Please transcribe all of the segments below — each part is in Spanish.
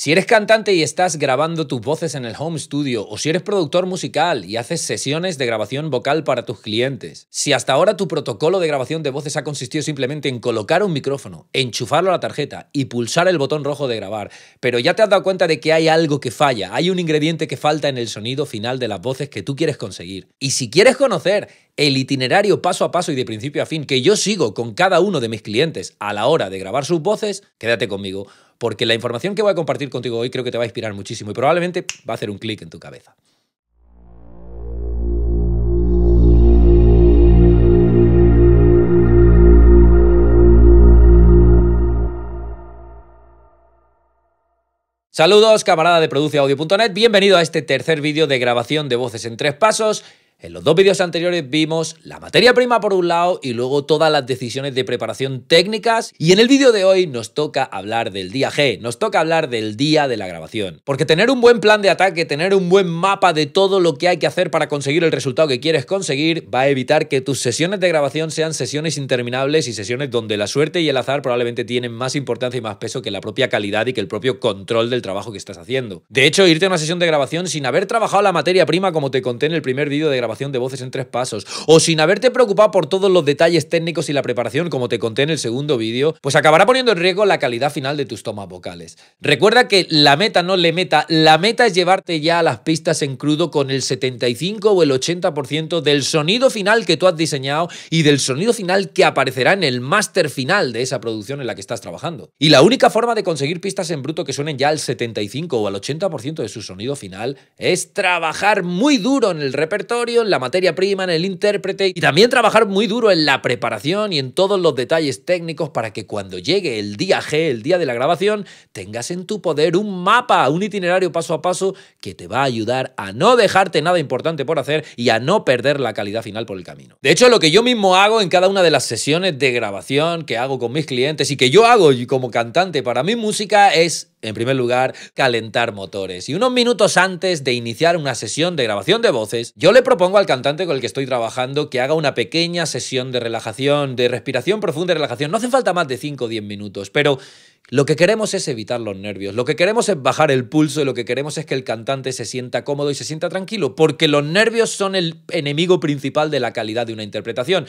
Si eres cantante y estás grabando tus voces en el home studio, o si eres productor musical y haces sesiones de grabación vocal para tus clientes, si hasta ahora tu protocolo de grabación de voces ha consistido simplemente en colocar un micrófono, enchufarlo a la tarjeta y pulsar el botón rojo de grabar, pero ya te has dado cuenta de que hay algo que falla, hay un ingrediente que falta en el sonido final de las voces que tú quieres conseguir. Y si quieres conocer el itinerario paso a paso y de principio a fin que yo sigo con cada uno de mis clientes a la hora de grabar sus voces, quédate conmigo porque la información que voy a compartir contigo hoy creo que te va a inspirar muchísimo y probablemente va a hacer un clic en tu cabeza. Saludos, camarada de produceaudio.net, bienvenido a este tercer vídeo de grabación de voces en tres pasos en los dos vídeos anteriores vimos la materia prima por un lado y luego todas las decisiones de preparación técnicas y en el vídeo de hoy nos toca hablar del día G, nos toca hablar del día de la grabación. Porque tener un buen plan de ataque, tener un buen mapa de todo lo que hay que hacer para conseguir el resultado que quieres conseguir va a evitar que tus sesiones de grabación sean sesiones interminables y sesiones donde la suerte y el azar probablemente tienen más importancia y más peso que la propia calidad y que el propio control del trabajo que estás haciendo. De hecho, irte a una sesión de grabación sin haber trabajado la materia prima como te conté en el primer vídeo de grabación de voces en tres pasos, o sin haberte preocupado por todos los detalles técnicos y la preparación, como te conté en el segundo vídeo, pues acabará poniendo en riesgo la calidad final de tus tomas vocales. Recuerda que la meta no le meta, la meta es llevarte ya a las pistas en crudo con el 75 o el 80% del sonido final que tú has diseñado y del sonido final que aparecerá en el máster final de esa producción en la que estás trabajando. Y la única forma de conseguir pistas en bruto que suenen ya al 75 o al 80% de su sonido final es trabajar muy duro en el repertorio, en la materia prima, en el intérprete y también trabajar muy duro en la preparación y en todos los detalles técnicos para que cuando llegue el día G, el día de la grabación, tengas en tu poder un mapa, un itinerario paso a paso que te va a ayudar a no dejarte nada importante por hacer y a no perder la calidad final por el camino. De hecho, lo que yo mismo hago en cada una de las sesiones de grabación que hago con mis clientes y que yo hago como cantante para mi música es en primer lugar, calentar motores. Y unos minutos antes de iniciar una sesión de grabación de voces, yo le propongo al cantante con el que estoy trabajando que haga una pequeña sesión de relajación, de respiración profunda y relajación. No hace falta más de 5 o 10 minutos, pero lo que queremos es evitar los nervios, lo que queremos es bajar el pulso y lo que queremos es que el cantante se sienta cómodo y se sienta tranquilo, porque los nervios son el enemigo principal de la calidad de una interpretación.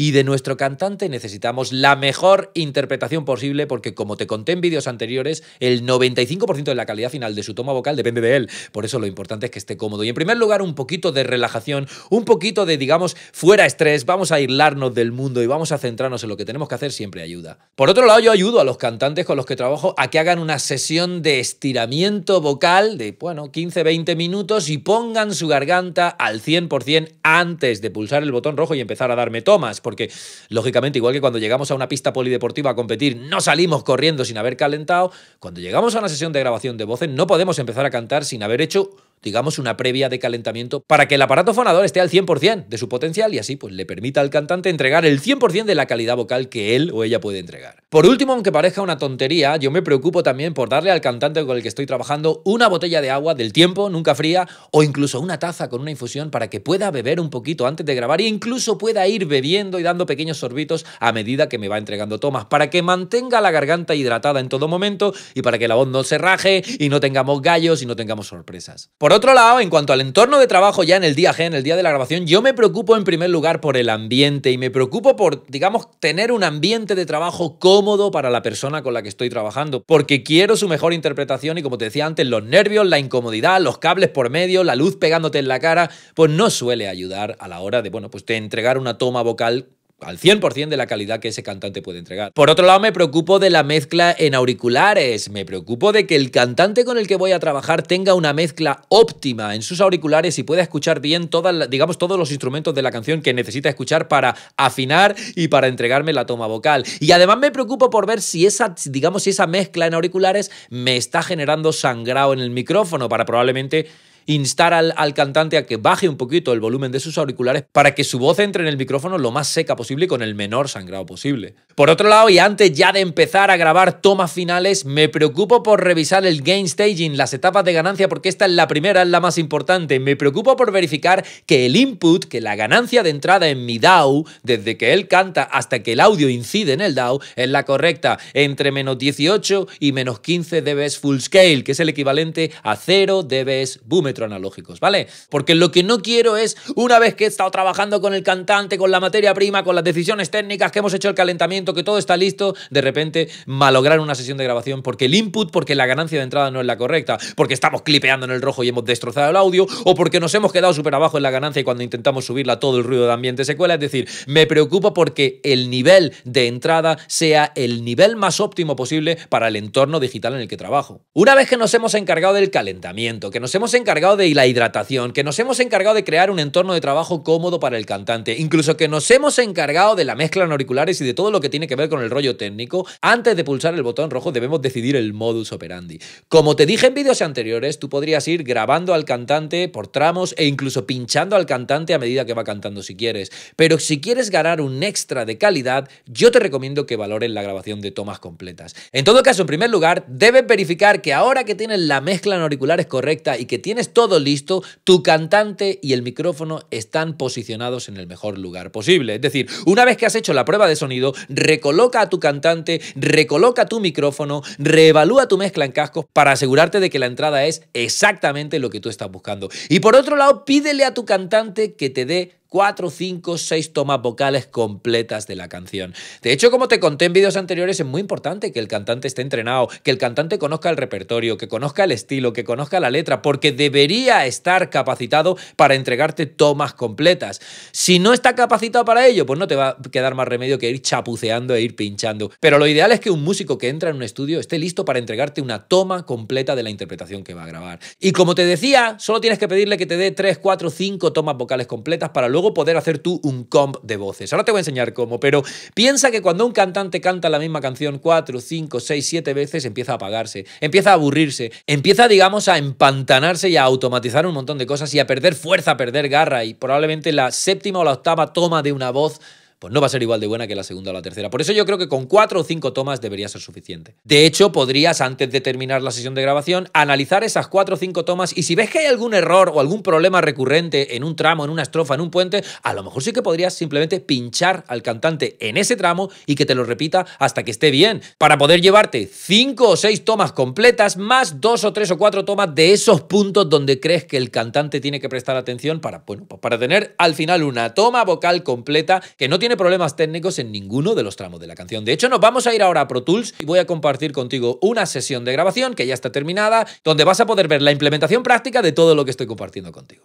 Y de nuestro cantante necesitamos la mejor interpretación posible porque como te conté en vídeos anteriores, el 95% de la calidad final de su toma vocal depende de él. Por eso lo importante es que esté cómodo. Y en primer lugar, un poquito de relajación, un poquito de, digamos, fuera estrés, vamos a aislarnos del mundo y vamos a centrarnos en lo que tenemos que hacer siempre ayuda. Por otro lado, yo ayudo a los cantantes con los que trabajo a que hagan una sesión de estiramiento vocal de, bueno, 15-20 minutos y pongan su garganta al 100% antes de pulsar el botón rojo y empezar a darme tomas, porque lógicamente, igual que cuando llegamos a una pista polideportiva a competir, no salimos corriendo sin haber calentado, cuando llegamos a una sesión de grabación de voces no podemos empezar a cantar sin haber hecho digamos, una previa de calentamiento para que el aparato fonador esté al 100% de su potencial y así pues le permita al cantante entregar el 100% de la calidad vocal que él o ella puede entregar. Por último, aunque parezca una tontería, yo me preocupo también por darle al cantante con el que estoy trabajando una botella de agua del tiempo, nunca fría, o incluso una taza con una infusión para que pueda beber un poquito antes de grabar e incluso pueda ir bebiendo y dando pequeños sorbitos a medida que me va entregando tomas, para que mantenga la garganta hidratada en todo momento y para que la voz no se raje y no tengamos gallos y no tengamos sorpresas. Otro lado, en cuanto al entorno de trabajo ya en el día G, en el día de la grabación, yo me preocupo en primer lugar por el ambiente y me preocupo por, digamos, tener un ambiente de trabajo cómodo para la persona con la que estoy trabajando, porque quiero su mejor interpretación y como te decía antes, los nervios, la incomodidad, los cables por medio, la luz pegándote en la cara, pues no suele ayudar a la hora de, bueno, pues de entregar una toma vocal al 100% de la calidad que ese cantante puede entregar. Por otro lado, me preocupo de la mezcla en auriculares, me preocupo de que el cantante con el que voy a trabajar tenga una mezcla óptima en sus auriculares y pueda escuchar bien digamos, todos los instrumentos de la canción que necesita escuchar para afinar y para entregarme la toma vocal. Y además me preocupo por ver si esa, digamos, si esa mezcla en auriculares me está generando sangrado en el micrófono para probablemente instar al, cantante a que baje un poquito el volumen de sus auriculares para que su voz entre en el micrófono lo más seca posible y con el menor sangrado posible. Por otro lado, y antes ya de empezar a grabar tomas finales, me preocupo por revisar el gain staging, las etapas de ganancia, porque esta es la primera, es la más importante. Me preocupo por verificar que el input, que la ganancia de entrada en mi DAW, desde que él canta hasta que el audio incide en el DAW, es la correcta, entre menos 18 y menos 15 dBs full scale, que es el equivalente a 0 dBs búmetro analógicos, ¿vale? Porque lo que no quiero es, una vez que he estado trabajando con el cantante, con la materia prima, con las decisiones técnicas, que hemos hecho el calentamiento, que todo está listo, de repente malograr una sesión de grabación porque el input, porque la ganancia de entrada no es la correcta, porque estamos clipeando en el rojo y hemos destrozado el audio, o porque nos hemos quedado súper abajo en la ganancia y cuando intentamos subirla todo el ruido de ambiente se cuela. Es decir, me preocupo porque el nivel de entrada sea el nivel más óptimo posible para el entorno digital en el que trabajo. Una vez que nos hemos encargado del calentamiento, que nos hemos encargado de la hidratación, que nos hemos encargado de crear un entorno de trabajo cómodo para el cantante, incluso que nos hemos encargado de la mezcla en auriculares y de todo lo que tiene que ver con el rollo técnico, antes de pulsar el botón rojo debemos decidir el modus operandi. Como te dije en vídeos anteriores, tú podrías ir grabando al cantante por tramos e incluso pinchando al cantante a medida que va cantando si quieres. Pero si quieres ganar un extra de calidad, yo te recomiendo que valores la grabación de tomas completas. En todo caso, en primer lugar, debes verificar que ahora que tienes la mezcla en auriculares correcta y que tienes todo listo, tu cantante y el micrófono están posicionados en el mejor lugar posible. Es decir, una vez que has hecho la prueba de sonido, recoloca a tu cantante, recoloca tu micrófono, reevalúa tu mezcla en cascos para asegurarte de que la entrada es exactamente lo que tú estás buscando. Y por otro lado, pídele a tu cantante que te dé 4, 5, 6 tomas vocales completas de la canción. De hecho, como te conté en vídeos anteriores, es muy importante que el cantante esté entrenado, que el cantante conozca el repertorio, que conozca el estilo, que conozca la letra, porque debería estar capacitado para entregarte tomas completas. Si no está capacitado para ello, pues no te va a quedar más remedio que ir chapuceando e ir pinchando. Pero lo ideal es que un músico que entra en un estudio esté listo para entregarte una toma completa de la interpretación que va a grabar. Y como te decía, solo tienes que pedirle que te dé 3, 4, 5 tomas vocales completas para luego luego poder hacer tú un comp de voces. Ahora te voy a enseñar cómo, pero piensa que cuando un cantante canta la misma canción cuatro, cinco, seis, siete veces, empieza a apagarse, empieza a aburrirse, empieza, digamos, a empantanarse y a automatizar un montón de cosas y a perder fuerza, a perder garra y probablemente la séptima o la octava toma de una voz pues no va a ser igual de buena que la segunda o la tercera. Por eso yo creo que con cuatro o cinco tomas debería ser suficiente. De hecho, podrías, antes de terminar la sesión de grabación, analizar esas cuatro o cinco tomas y si ves que hay algún error o algún problema recurrente en un tramo, en una estrofa, en un puente, a lo mejor sí que podrías simplemente pinchar al cantante en ese tramo y que te lo repita hasta que esté bien, para poder llevarte cinco o seis tomas completas más dos o tres o cuatro tomas de esos puntos donde crees que el cantante tiene que prestar atención para, bueno, pues para tener al final una toma vocal completa que no tiene problemas técnicos en ninguno de los tramos de la canción. De hecho, nos vamos a ir ahora a Pro Tools y voy a compartir contigo una sesión de grabación que ya está terminada, donde vas a poder ver la implementación práctica de todo lo que estoy compartiendo contigo.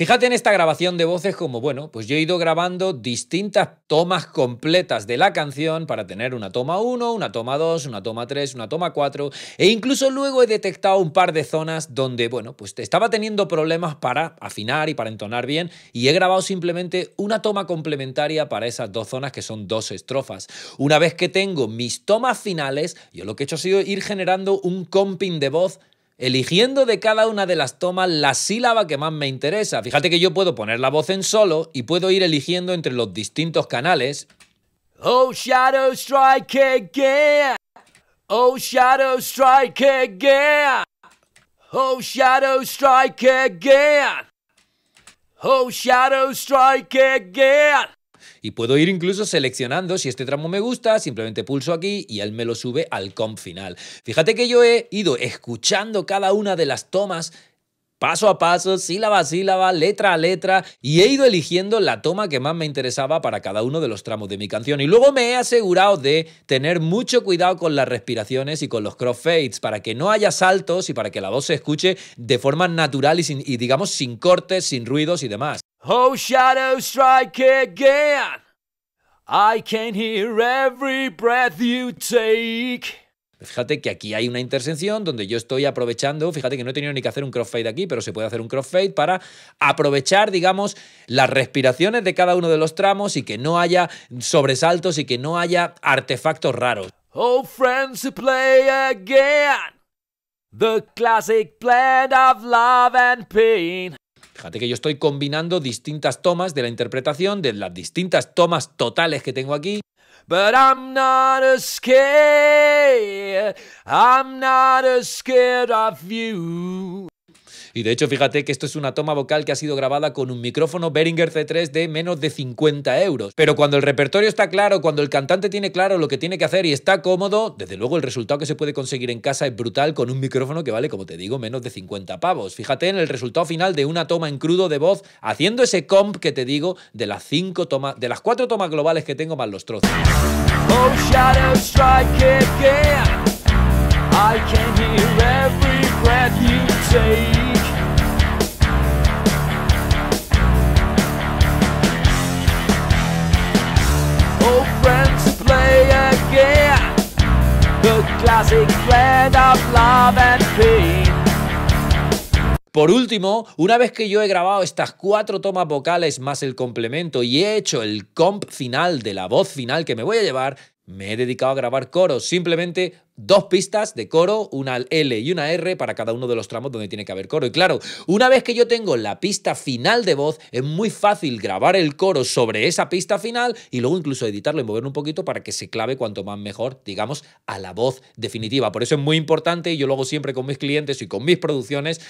Fíjate en esta grabación de voces como, bueno, pues yo he ido grabando distintas tomas completas de la canción para tener una toma 1, una toma 2, una toma 3, una toma 4 e incluso luego he detectado un par de zonas donde, bueno, pues estaba teniendo problemas para afinar y para entonar bien y he grabado simplemente una toma complementaria para esas dos zonas que son dos estrofas. Una vez que tengo mis tomas finales, yo lo que he hecho ha sido ir generando un comping de voz eligiendo de cada una de las tomas la sílaba que más me interesa. Fíjate que yo puedo poner la voz en solo y puedo ir eligiendo entre los distintos canales. Oh, Shadow Strike again. Oh, Shadow Strike again. Oh, Shadow Strike again. Oh, Shadow Strike again y puedo ir incluso seleccionando si este tramo me gusta, simplemente pulso aquí y él me lo sube al comp final. Fíjate que yo he ido escuchando cada una de las tomas paso a paso, sílaba a sílaba, letra a letra, y he ido eligiendo la toma que más me interesaba para cada uno de los tramos de mi canción. Y luego me he asegurado de tener mucho cuidado con las respiraciones y con los crossfades para que no haya saltos y para que la voz se escuche de forma natural y, y digamos sin cortes, sin ruidos y demás. Oh, shadow strike again. I can hear every breath you take. Fíjate que aquí hay una intersección donde yo estoy aprovechando, fíjate que no he tenido ni que hacer un crossfade aquí, pero se puede hacer un crossfade para aprovechar, digamos, las respiraciones de cada uno de los tramos y que no haya sobresaltos y que no haya artefactos raros. Oh, friends, play again. The classic blend of love and pain. Fíjate que yo estoy combinando distintas tomas de la interpretación, de las distintas tomas totales que tengo aquí. Y de hecho, fíjate que esto es una toma vocal que ha sido grabada con un micrófono Behringer C3 de menos de 50 euros. Pero cuando el repertorio está claro, cuando el cantante tiene claro lo que tiene que hacer y está cómodo, desde luego el resultado que se puede conseguir en casa es brutal con un micrófono que vale, como te digo, menos de 50 pavos. Fíjate en el resultado final de una toma en crudo de voz, haciendo ese comp que te digo de las cinco tomas, de las cuatro tomas globales que tengo más los trozos. Oh. Por último, una vez que yo he grabado estas cuatro tomas vocales más el complemento y he hecho el comp final de la voz final que me voy a llevar, me he dedicado a grabar coros, simplemente dos pistas de coro, una L y una R para cada uno de los tramos donde tiene que haber coro. Y claro, una vez que yo tengo la pista final de voz, es muy fácil grabar el coro sobre esa pista final y luego incluso editarlo y moverlo un poquito para que se clave cuanto más mejor, digamos, a la voz definitiva. Por eso es muy importante y yo luego siempre con mis clientes y con mis producciones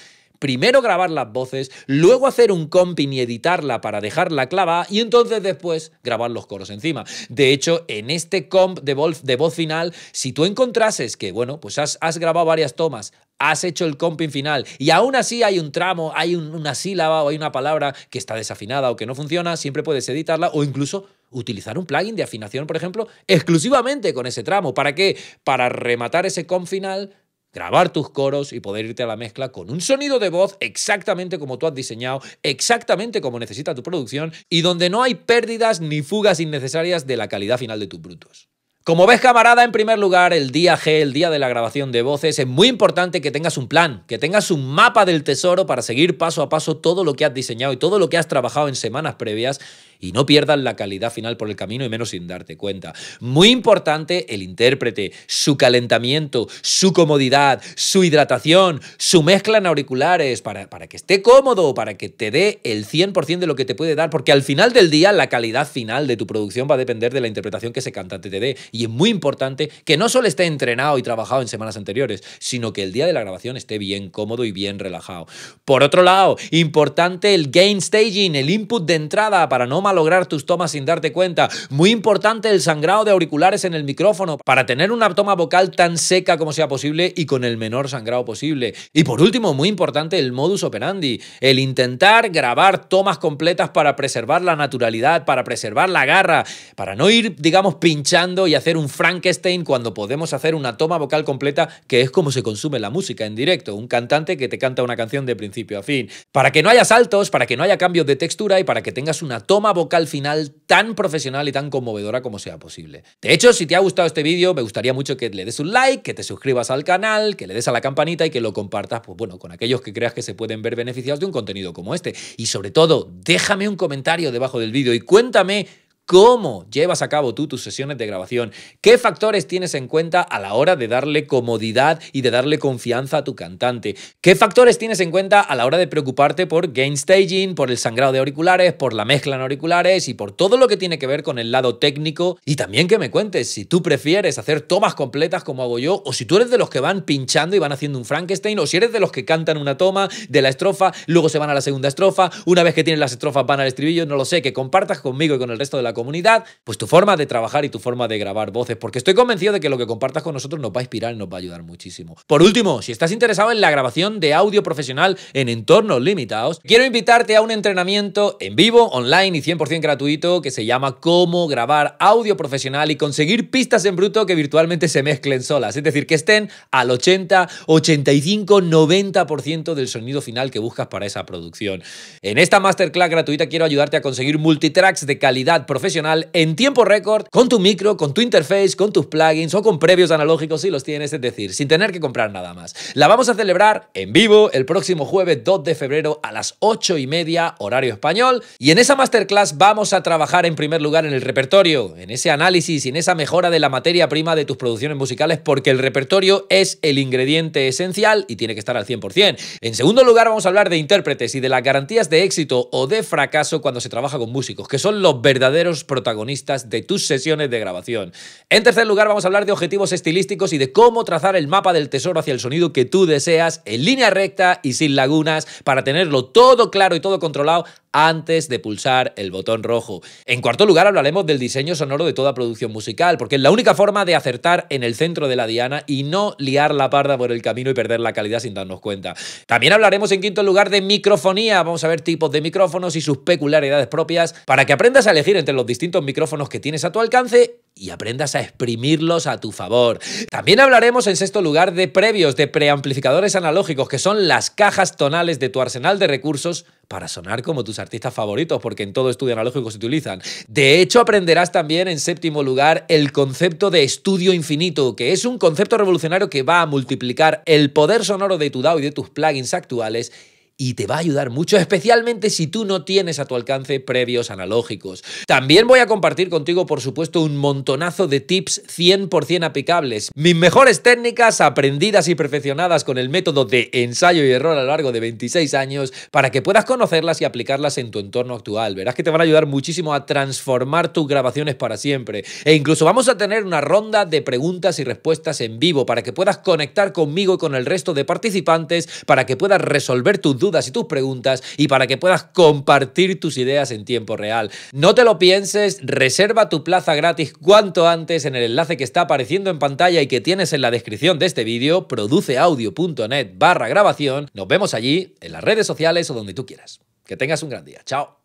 primero grabar las voces, luego hacer un comping y editarla para dejarla clava y entonces después grabar los coros encima. De hecho, en este comp de voz, de voz final, si tú encontrases que, bueno, pues has, has grabado varias tomas, has hecho el comping final y aún así hay un tramo, hay una sílaba o hay una palabra que está desafinada o que no funciona, siempre puedes editarla o incluso utilizar un plugin de afinación, por ejemplo, exclusivamente con ese tramo. ¿Para qué? Para rematar ese comp final grabar tus coros y poder irte a la mezcla con un sonido de voz exactamente como tú has diseñado, exactamente como necesita tu producción y donde no hay pérdidas ni fugas innecesarias de la calidad final de tus brutos. Como ves, camarada, en primer lugar, el día G, el día de la grabación de voces, es muy importante que tengas un plan, que tengas un mapa del tesoro para seguir paso a paso todo lo que has diseñado y todo lo que has trabajado en semanas previas y no pierdas la calidad final por el camino y menos sin darte cuenta. Muy importante el intérprete, su calentamiento, su comodidad, su hidratación, su mezcla en auriculares, para, para que esté cómodo, para que te dé el 100% de lo que te puede dar, porque al final del día la calidad final de tu producción va a depender de la interpretación que ese cantante te dé. Y es muy importante que no solo esté entrenado y trabajado en semanas anteriores, sino que el día de la grabación esté bien cómodo y bien relajado. Por otro lado, importante el gain staging, el input de entrada para no lograr tus tomas sin darte cuenta. Muy importante el sangrado de auriculares en el micrófono para tener una toma vocal tan seca como sea posible y con el menor sangrado posible. Y por último, muy importante el modus operandi, el intentar grabar tomas completas para preservar la naturalidad, para preservar la garra, para no ir, digamos, pinchando y hacer un Frankenstein cuando podemos hacer una toma vocal completa que es como se consume la música en directo, un cantante que te canta una canción de principio a fin. Para que no haya saltos, para que no haya cambios de textura y para que tengas una toma vocal vocal final tan profesional y tan conmovedora como sea posible. De hecho, si te ha gustado este vídeo, me gustaría mucho que le des un like, que te suscribas al canal, que le des a la campanita y que lo compartas, pues bueno, con aquellos que creas que se pueden ver beneficiados de un contenido como este. Y sobre todo, déjame un comentario debajo del vídeo y cuéntame cómo llevas a cabo tú tus sesiones de grabación, qué factores tienes en cuenta a la hora de darle comodidad y de darle confianza a tu cantante, qué factores tienes en cuenta a la hora de preocuparte por gain staging, por el sangrado de auriculares, por la mezcla en auriculares y por todo lo que tiene que ver con el lado técnico y también que me cuentes si tú prefieres hacer tomas completas como hago yo o si tú eres de los que van pinchando y van haciendo un Frankenstein o si eres de los que cantan una toma de la estrofa, luego se van a la segunda estrofa, una vez que tienen las estrofas van al estribillo, no lo sé, que compartas conmigo y con el resto de la comunidad, pues tu forma de trabajar y tu forma de grabar voces, porque estoy convencido de que lo que compartas con nosotros nos va a inspirar y nos va a ayudar muchísimo. Por último, si estás interesado en la grabación de audio profesional en entornos limitados, quiero invitarte a un entrenamiento en vivo, online y 100% gratuito que se llama Cómo grabar audio profesional y conseguir pistas en bruto que virtualmente se mezclen solas, es decir, que estén al 80, 85, 90% del sonido final que buscas para esa producción. En esta masterclass gratuita quiero ayudarte a conseguir multitracks de calidad profesional en tiempo récord, con tu micro, con tu interface, con tus plugins o con previos analógicos si los tienes, es decir, sin tener que comprar nada más. La vamos a celebrar en vivo el próximo jueves 2 de febrero a las 8 y media, horario español, y en esa masterclass vamos a trabajar en primer lugar en el repertorio, en ese análisis y en esa mejora de la materia prima de tus producciones musicales, porque el repertorio es el ingrediente esencial y tiene que estar al 100%. En segundo lugar, vamos a hablar de intérpretes y de las garantías de éxito o de fracaso cuando se trabaja con músicos, que son los verdaderos protagonistas de tus sesiones de grabación. En tercer lugar, vamos a hablar de objetivos estilísticos y de cómo trazar el mapa del tesoro hacia el sonido que tú deseas en línea recta y sin lagunas para tenerlo todo claro y todo controlado antes de pulsar el botón rojo. En cuarto lugar hablaremos del diseño sonoro de toda producción musical, porque es la única forma de acertar en el centro de la diana y no liar la parda por el camino y perder la calidad sin darnos cuenta. También hablaremos en quinto lugar de microfonía, vamos a ver tipos de micrófonos y sus peculiaridades propias para que aprendas a elegir entre los distintos micrófonos que tienes a tu alcance y aprendas a exprimirlos a tu favor. También hablaremos en sexto lugar de previos, de preamplificadores analógicos, que son las cajas tonales de tu arsenal de recursos para sonar como tus artistas favoritos, porque en todo estudio analógico se utilizan. De hecho, aprenderás también en séptimo lugar el concepto de estudio infinito, que es un concepto revolucionario que va a multiplicar el poder sonoro de tu DAW y de tus plugins actuales y te va a ayudar mucho, especialmente si tú no tienes a tu alcance previos analógicos. También voy a compartir contigo, por supuesto, un montonazo de tips 100% aplicables. Mis mejores técnicas aprendidas y perfeccionadas con el método de ensayo y error a lo largo de 26 años para que puedas conocerlas y aplicarlas en tu entorno actual. Verás que te van a ayudar muchísimo a transformar tus grabaciones para siempre. E incluso vamos a tener una ronda de preguntas y respuestas en vivo para que puedas conectar conmigo y con el resto de participantes para que puedas resolver tus dudas y tus preguntas y para que puedas compartir tus ideas en tiempo real. No te lo pienses, reserva tu plaza gratis cuanto antes en el enlace que está apareciendo en pantalla y que tienes en la descripción de este vídeo, produceaudio.net barra grabación. Nos vemos allí, en las redes sociales o donde tú quieras. Que tengas un gran día. Chao.